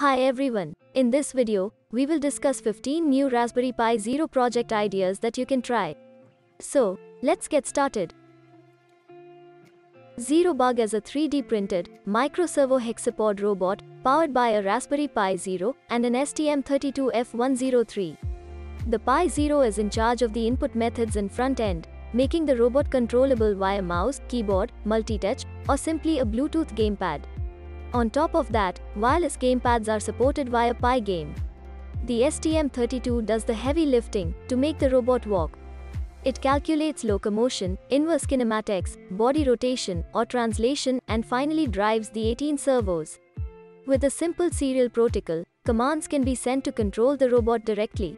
Hi everyone. In this video, we will discuss 15 new Raspberry Pi Zero project ideas that you can try. So, let's get started. Zero Bug is a 3D printed, micro-servo hexapod robot powered by a Raspberry Pi Zero and an STM32F103. The Pi Zero is in charge of the input methods and front end, making the robot controllable via mouse, keyboard, multi-touch, or simply a Bluetooth gamepad. On top of that, wireless gamepads are supported via Pygame. The STM32 does the heavy lifting to make the robot walk. It calculates locomotion, inverse kinematics, body rotation or translation and finally drives the 18 servos. With a simple serial protocol, commands can be sent to control the robot directly.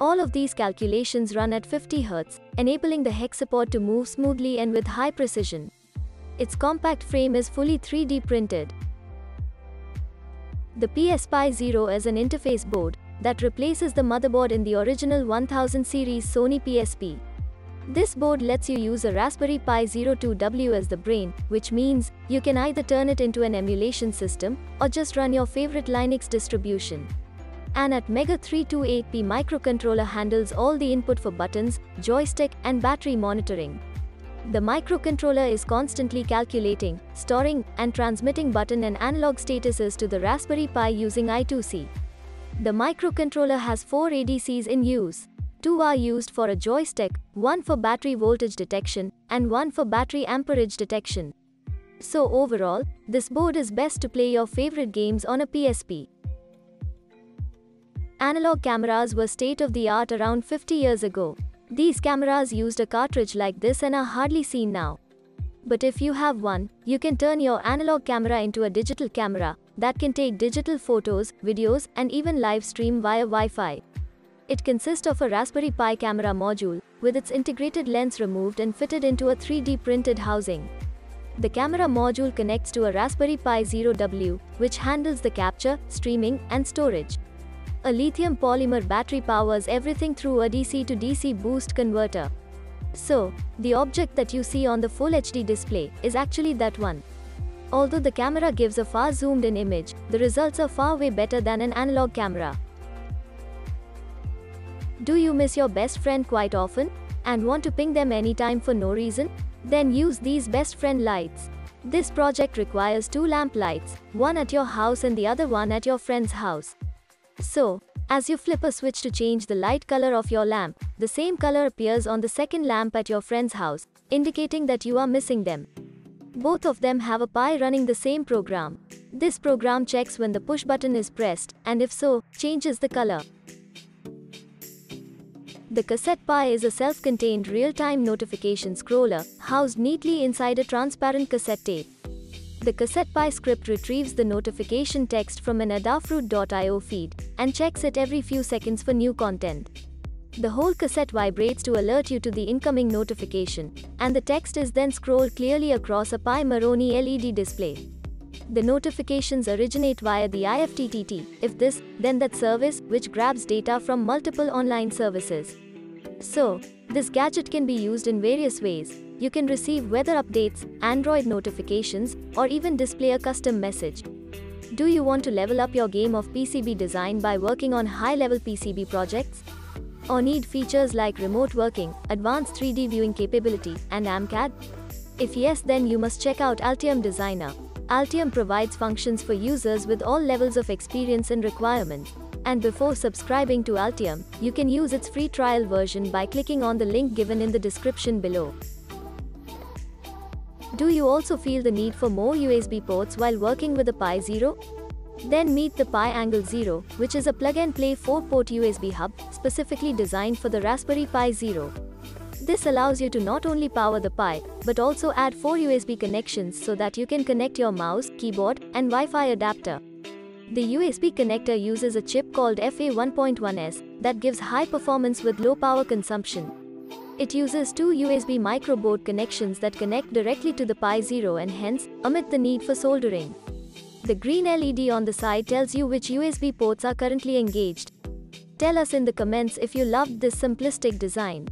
All of these calculations run at 50 Hz, enabling the hexapod to move smoothly and with high precision. Its compact frame is fully 3D printed, the PSPi Zero is an interface board that replaces the motherboard in the original 1000 series Sony PSP. This board lets you use a Raspberry Pi Zero 2W as the brain, which means you can either turn it into an emulation system or just run your favorite Linux distribution. And ATmega328P microcontroller handles all the input for buttons, joystick, and battery monitoring. The microcontroller is constantly calculating, storing, and transmitting button and analog statuses to the Raspberry Pi using I2C. The microcontroller has four ADCs in use. Two are used for a joystick, one for battery voltage detection, and one for battery amperage detection. So overall, this board is best to play your favorite games on a PSP. Analog cameras were state of the art around 50 years ago. These cameras used a cartridge like this and are hardly seen now. But if you have one, you can turn your analog camera into a digital camera that can take digital photos, videos, and even live stream via Wi-Fi. It consists of a Raspberry Pi camera module, with its integrated lens removed and fitted into a 3D printed housing. The camera module connects to a Raspberry Pi Zero W, which handles the capture, streaming, and storage. A lithium polymer battery powers everything through a DC to DC boost converter. So, the object that you see on the Full HD display is actually that one. Although the camera gives a far zoomed in image, the results are far way better than an analog camera. Do you miss your best friend quite often? And want to ping them anytime for no reason? Then use these best friend lights. This project requires two lamp lights, one at your house and the other one at your friend's house. So, as you flip a switch to change the light color of your lamp, the same color appears on the second lamp at your friend's house, indicating that you are missing them. Both of them have a Pi running the same program. This program checks when the push button is pressed, and if so, changes the color. The Cassette Pi is a self-contained real-time notification scroller, housed neatly inside a transparent cassette tape. The Cassette Pi script retrieves the notification text from an Adafruit.io feed and checks it every few seconds for new content. The whole cassette vibrates to alert you to the incoming notification, and the text is then scrolled clearly across a Pimoroni LED display. The notifications originate via the IFTTT, if this, then that service, which grabs data from multiple online services. So, this gadget can be used in various ways, you can receive weather updates, Android notifications, or even display a custom message. Do you want to level up your game of PCB design by working on high-level PCB projects? Or need features like remote working, advanced 3D viewing capability, and AMCAD? If yes then you must check out Altium Designer. Altium provides functions for users with all levels of experience and requirement. And before subscribing to Altium, you can use its free trial version by clicking on the link given in the description below. Do you also feel the need for more USB ports while working with a Pi Zero? Then meet the PiAngle Zero, which is a plug-and-play 4-port USB hub, specifically designed for the Raspberry Pi Zero. This allows you to not only power the Pi, but also add 4 USB connections so that you can connect your mouse, keyboard, and Wi-Fi adapter. The USB connector uses a chip called FA1.1S that gives high performance with low power consumption. It uses two USB microboard connections that connect directly to the Pi Zero and hence, omit the need for soldering. The green LED on the side tells you which USB ports are currently engaged. Tell us in the comments if you loved this simplistic design.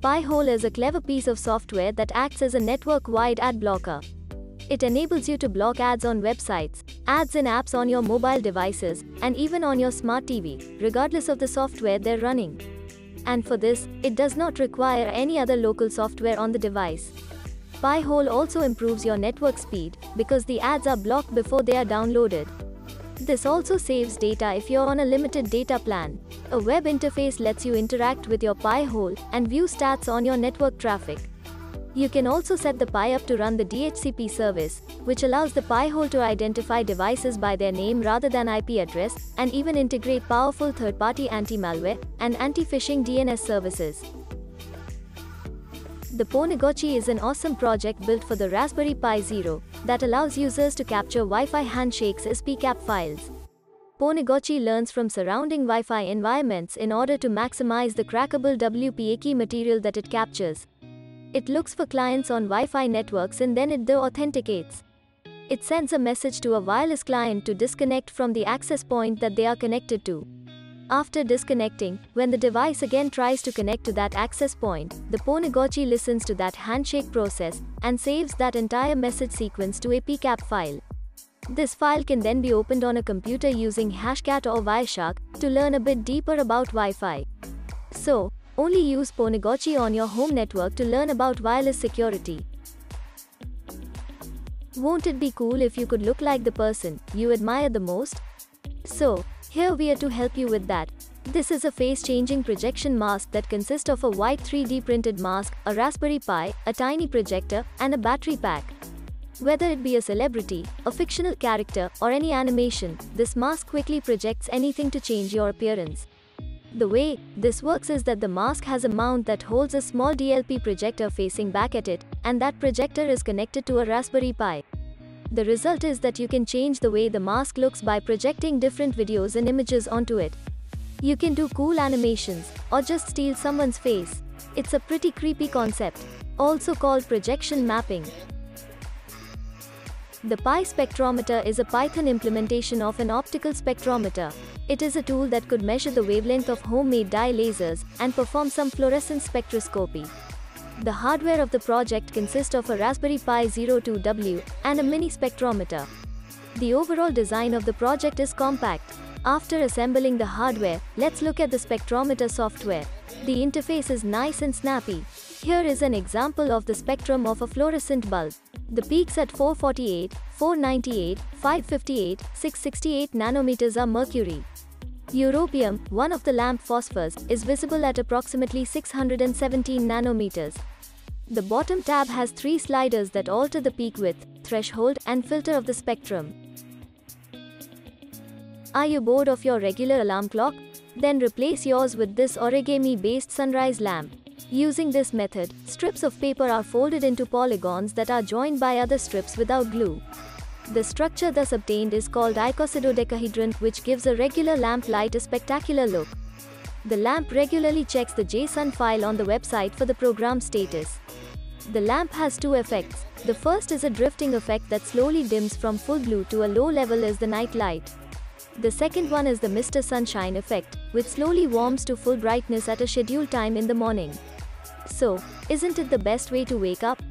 Pi-hole is a clever piece of software that acts as a network-wide ad blocker. It enables you to block ads on websites, ads in apps on your mobile devices, and even on your smart TV, regardless of the software they're running. And for this, it does not require any other local software on the device. Pi-hole also improves your network speed, because the ads are blocked before they are downloaded. This also saves data if you're on a limited data plan. A web interface lets you interact with your Pi-hole and view stats on your network traffic. You can also set the Pi up to run the DHCP service, which allows the Pi-hole to identify devices by their name rather than IP address, and even integrate powerful third-party anti-malware and anti-phishing DNS services. The Pwnagotchi is an awesome project built for the Raspberry Pi Zero that allows users to capture Wi-Fi handshakes as PCAP files. Pwnagotchi learns from surrounding Wi-Fi environments in order to maximize the crackable WPA key material that it captures. It looks for clients on Wi-Fi networks and then it authenticates. It sends a message to a wireless client to disconnect from the access point that they are connected to. After disconnecting, when the device again tries to connect to that access point, the Pwnagotchi listens to that handshake process and saves that entire message sequence to a PCAP file. This file can then be opened on a computer using Hashcat or Wireshark to learn a bit deeper about Wi-Fi. So, only use Pwnagotchi on your home network to learn about wireless security. Won't it be cool if you could look like the person you admire the most? So, here we are to help you with that. This is a face-changing projection mask that consists of a white 3D printed mask, a Raspberry Pi, a tiny projector, and a battery pack. Whether it be a celebrity, a fictional character, or any animation, this mask quickly projects anything to change your appearance. The way this works is that the mask has a mount that holds a small DLP projector facing back at it, and that projector is connected to a Raspberry Pi. The result is that you can change the way the mask looks by projecting different videos and images onto it. You can do cool animations, or just steal someone's face. It's a pretty creepy concept, also called projection mapping. The Pi spectrometer is a Python implementation of an optical spectrometer. It is a tool that could measure the wavelength of homemade dye lasers and perform some fluorescence spectroscopy. The hardware of the project consists of a Raspberry Pi Zero 2W and a mini spectrometer. The overall design of the project is compact. After assembling the hardware, let's look at the spectrometer software. The interface is nice and snappy. Here is an example of the spectrum of a fluorescent bulb. The peaks at 448, 498, 558, 668 nanometers are mercury. Europium, one of the lamp phosphors, is visible at approximately 617 nanometers. The bottom tab has three sliders that alter the peak width, threshold, and filter of the spectrum. Are you bored of your regular alarm clock? Then replace yours with this origami-based sunrise lamp. Using this method, strips of paper are folded into polygons that are joined by other strips without glue. The structure thus obtained is called icosidodecahedron which gives a regular lamp light a spectacular look. The lamp regularly checks the JSON file on the website for the program status. The lamp has two effects. The first is a drifting effect that slowly dims from full blue to a low level as the night light. The second one is the Mr. Sunshine effect, which slowly warms to full brightness at a scheduled time in the morning. So, isn't it the best way to wake up?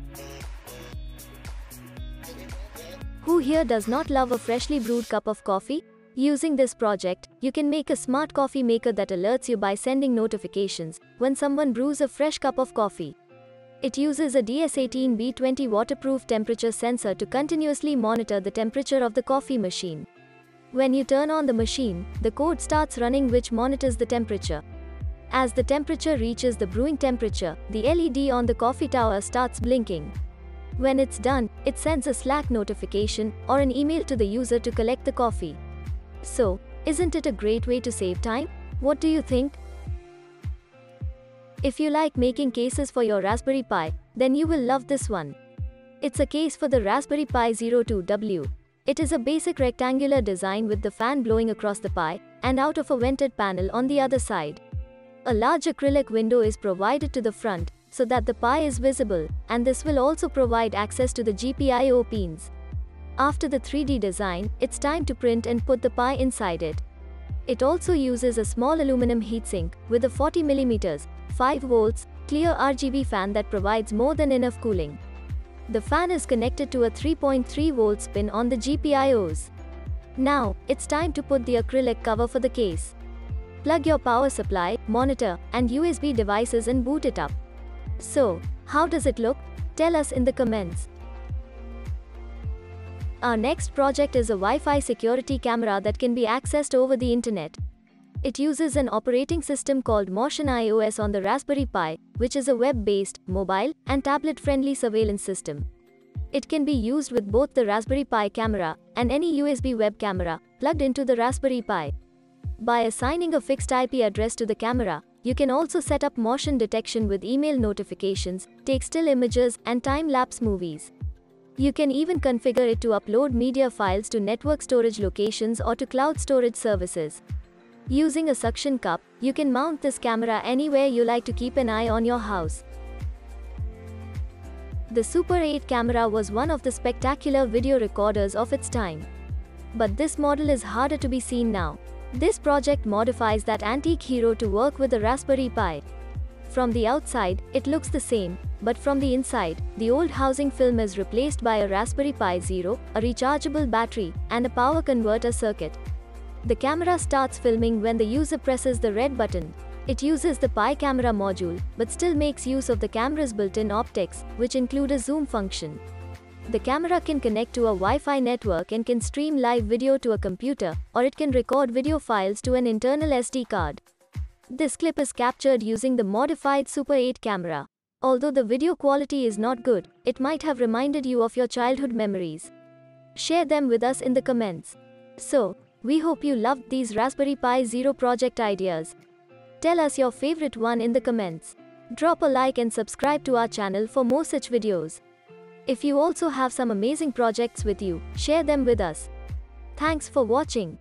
Who here does not love a freshly brewed cup of coffee? Using this project, you can make a smart coffee maker that alerts you by sending notifications when someone brews a fresh cup of coffee. It uses a DS18B20 waterproof temperature sensor to continuously monitor the temperature of the coffee machine. When you turn on the machine, the code starts running which monitors the temperature. As the temperature reaches the brewing temperature, the LED on the coffee tower starts blinking. When it's done, it sends a Slack notification or an email to the user to collect the coffee. So, isn't it a great way to save time? What do you think? If you like making cases for your Raspberry Pi, then you will love this one. It's a case for the Raspberry Pi Zero 2W. It is a basic rectangular design with the fan blowing across the Pi and out of a vented panel on the other side. A large acrylic window is provided to the front, so that the Pi is visible, and this will also provide access to the GPIO pins. After the 3D design, it's time to print and put the Pi inside it. It also uses a small aluminum heatsink with a 40mm, 5V, clear RGB fan that provides more than enough cooling. The fan is connected to a 3.3V pin on the GPIOs. Now, it's time to put the acrylic cover for the case. Plug your power supply, monitor, and USB devices and boot it up. So, how does it look? Tell us in the comments. Our next project is a Wi-Fi security camera that can be accessed over the internet. It uses an operating system called motionEyeOS on the Raspberry Pi, which is a web-based, mobile, and tablet-friendly surveillance system. It can be used with both the Raspberry Pi camera and any USB web camera plugged into the Raspberry Pi. By assigning a fixed IP address to the camera, you can also set up motion detection with email notifications, take still images, and time-lapse movies. You can even configure it to upload media files to network storage locations or to cloud storage services. Using a suction cup, you can mount this camera anywhere you like to keep an eye on your house. The Super 8 camera was one of the spectacular video recorders of its time. But this model is harder to be seen now. This project modifies that antique hero to work with a Raspberry Pi. From the outside, it looks the same, but from the inside, the old housing film is replaced by a Raspberry Pi Zero, a rechargeable battery, and a power converter circuit. The camera starts filming when the user presses the red button. It uses the Pi camera module, but still makes use of the camera's built-in optics, which include a zoom function. The camera can connect to a Wi-Fi network and can stream live video to a computer, or it can record video files to an internal SD card. This clip is captured using the modified Super 8 camera. Although the video quality is not good, it might have reminded you of your childhood memories. Share them with us in the comments. So, we hope you loved these Raspberry Pi Zero project ideas. Tell us your favorite one in the comments. Drop a like and subscribe to our channel for more such videos. If you also have some amazing projects with you, share them with us. Thanks for watching.